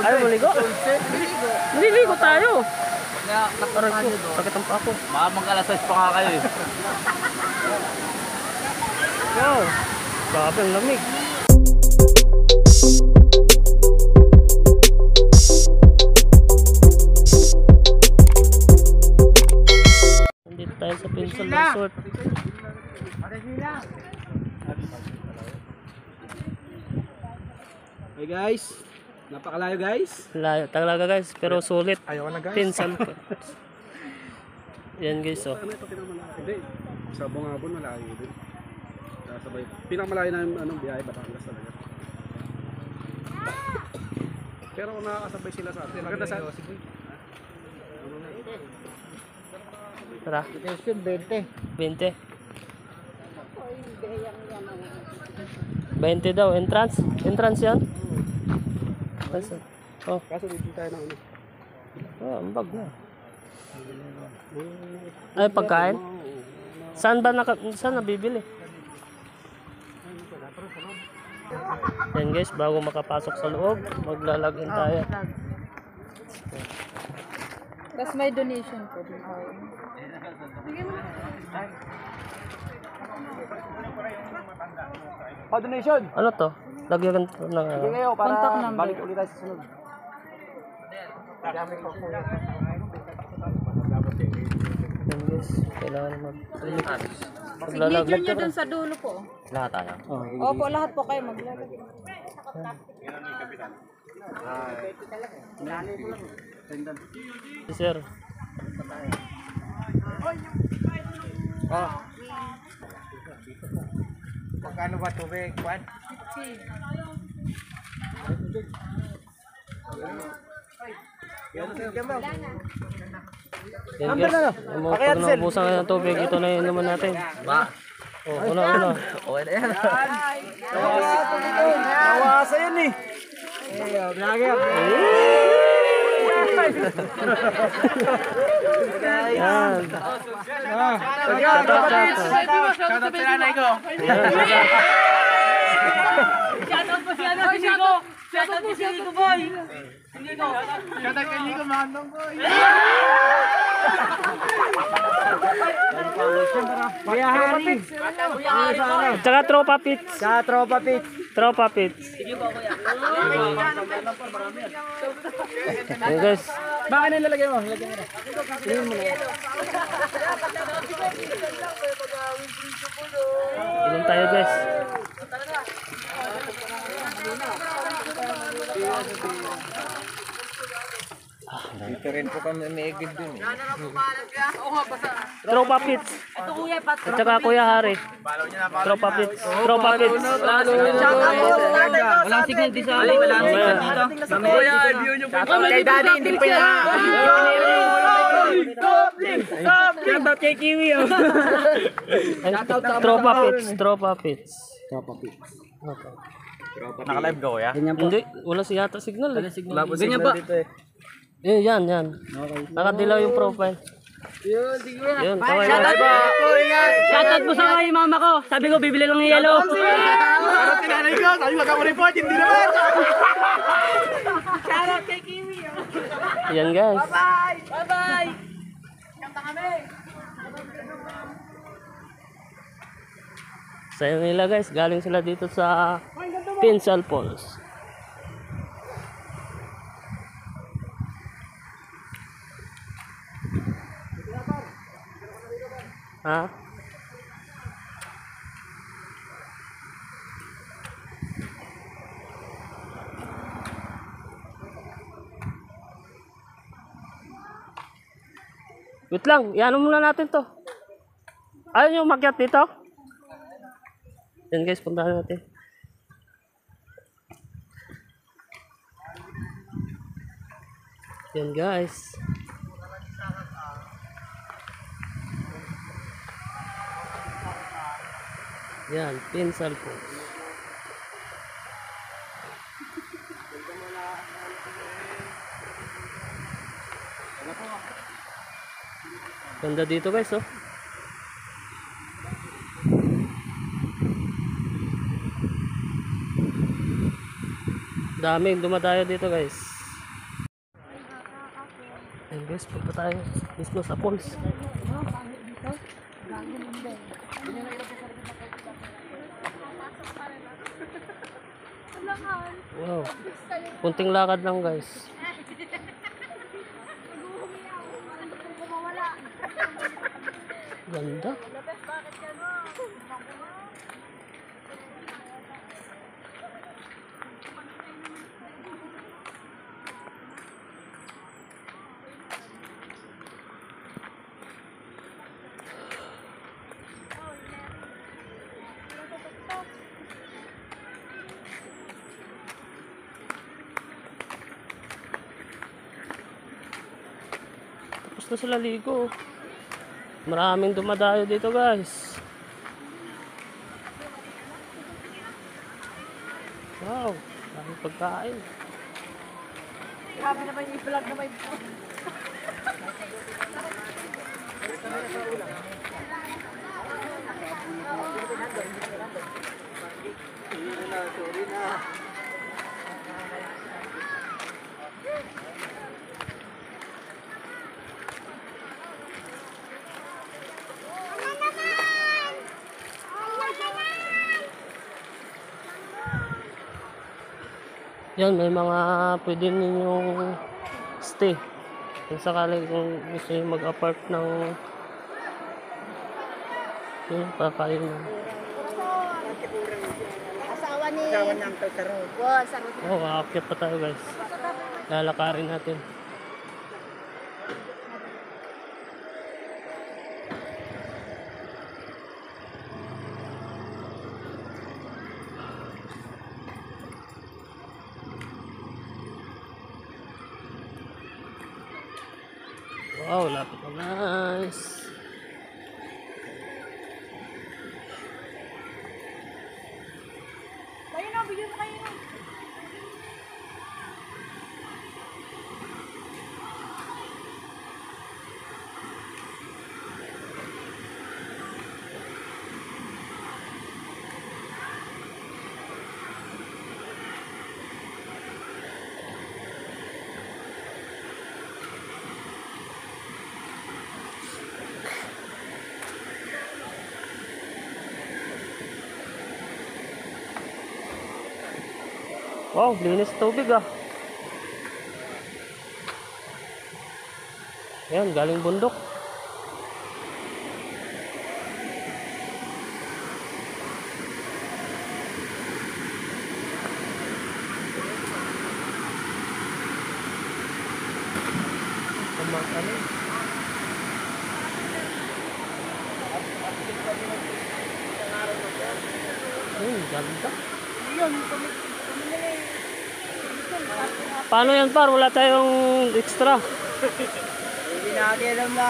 Ayaw maligo? Nililigo tayo. Aray ko, sakit ang pako. Baka mag-alasas pa nga kayo eh. Wow, grabe ang lamig. Nandito tayo sa Pinsol Resort. Hey guys, napakalayo guys. Layo talaga guys, pero sulit. Ayaw na guys. Pinsol po. Yan guys, oh. Ano ito sa Bungabon malayo din. Sabay. Pinakamalayo na anong biyahe Batangas talaga. Pero kung nakakasabay sila sa atin, maganda sa Tara. 20. 20. 20 daw. Entrance? Entrance yan? Entrance. Oh, Kaso dito tayo ng ano. oh ambag na. Ay, pagkain? Saan ba naka, saan nabibili? Yan guys, bago makapasok sa loob, maglalagin tayo. Tapos may donation po din. Oh, donation! Ano to? Lagyan to ng ano? Ngayon, para Contact number. balik ulit tayo sa sunod. Yan guys, kailangan mag Signature nyo dun sa dulo po. Lahat tayo. Oh, Opo, lahat po kayo maglalagay. si sir. Oh. Magkano ba tubig, Juan? Yan guys, pag naubusan kayo ng tubig, ito na yung naman natin. Ma. Oh, una, una. Okay na yan. Nawasa yan eh. Yan. Shoutout sa nanay ko. Shoutout kay Nico Mandong ko. Tsaka tropa pits. Sa tropa pit. Tropa pits. Yan guys. Baka nilalagay mo? Lagay mo. Inom tayo guys. Dito rin po kami may egid dun eh. Tropa pits. At saka Kuya Hari. Tropa pits. Tropa pits. Walang signal di sa alay. Walang signal dito. Kuya, view nyo po. Kay daddy, hindi pa yan. Shoutout kay Kiwi oh. Tropa pits. Tropa pits. Tropa pit. Okay. Naka-live ka kuya? Hindi, wala si yata signal eh. Ganyan ba? Eh, yan, yan. Nakadilaw yung profile. Yun, sige Yun, kaway Shoutout mo sa kay mama ko. Sabi ko, bibili lang ng yellow. Pero tinanay ko, sabi wag ako report, hindi naman. Yan guys. Bye-bye! Sayo nila guys, galing sila dito sa Pinsal Falls. Ha? Wait lang, iano muna natin to. Ayaw nyo umakyat dito? Yan guys, puntahan natin. Yan guys. Yan, pinsal po. Ganda dito guys, oh. Daming dumadayo dito guys. Ayun guys, punta tayo mismo sa falls. Wow. Kunting lakad lang guys. Ganda. Tapos na sila ligo. Maraming dumadayo dito guys. Wow, daming pagkain. Grabe naman yung vlog na may Yan, may mga pwede ninyong stay. Kung sakali kung gusto nyo mag-apart ng yun, pakain. Asawa ni... Asawa ng. Wow, sarot. Oh, aakyat pa tayo guys. Lalakarin natin. Wow, lapit na guys. Wow, linis tubig ah. Yan, galing bundok. Hmm, ganda. Paano yan par? Wala tayong extra. Hindi natin alam na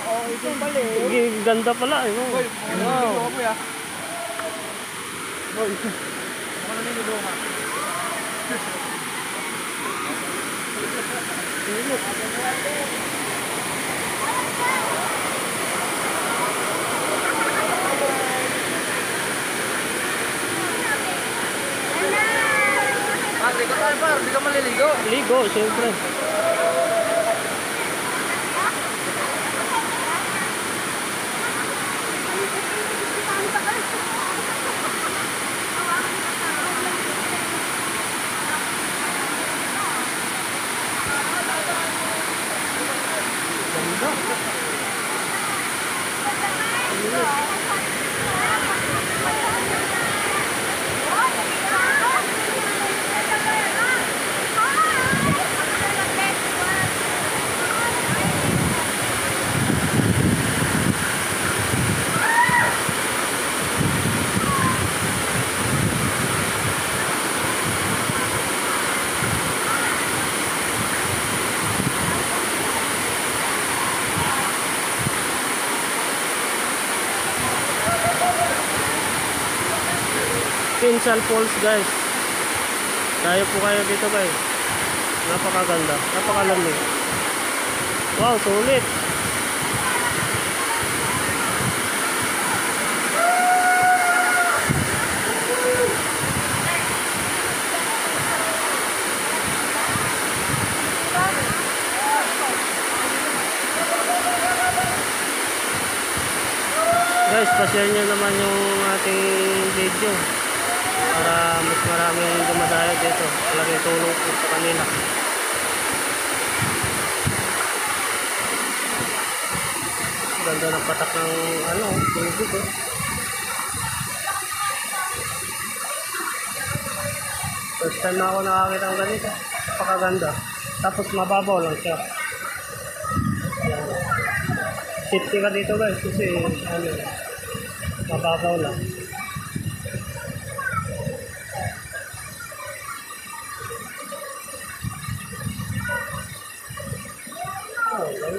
okay din pala eh. Ganda pala eh. oh. Wow. Ah, di ka tayo par, di ka maliligo. Ligo, siyempre. Pinsal Falls guys. Tayo po kayo dito guys. Napakaganda. Napakalamig. Wow sulit. Guys, pasyal nyo naman yung ating video para mas maraming dumadayo dito. Talagang tulong po sa kanila. Ganda ng patak ng ano, tubig oh. First time na ako nakakita ng ganito. Napakaganda. Tapos mababaw lang siya. Safety ka dito guys kasi ano, mababaw lang.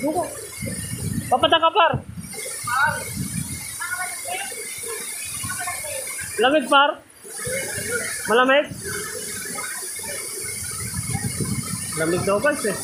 Buka. Papata ka, par! Lamig, par? Malamig? Lamig daw guys eh.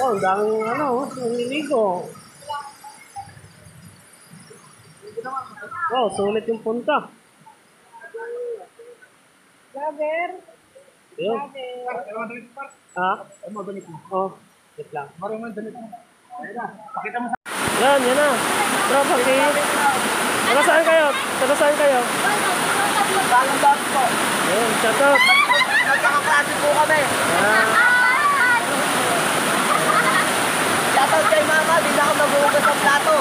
Oh, ang daming ano, nililigo. Oh, sulit yung punta. Lover. Yun. Lover. Ha? Oh, wait lang. Yan, yan na. Bro, pangki. Taga saan kayo? Taga saan kayo? Bagong bag po. Yun, shout out. Nagkakaklase po kami. Ah, Shoutout kay mama, di na ako maghuhugas ng plato.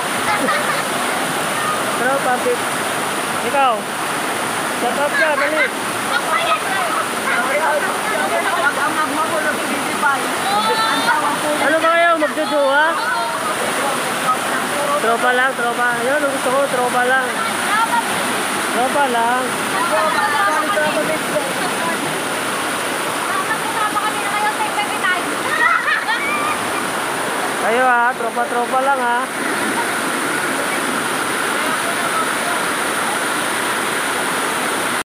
bro, pangki. Ikaw. Shout out ka, dali. Pag ang magma ko ng pinipay, ang tawag po Ano ba kayo? Magjojowa? Tropa lang, tropa. Yun, gusto ko, tropa lang. Tropa lang. Kayo ha, tropa-tropa lang ha.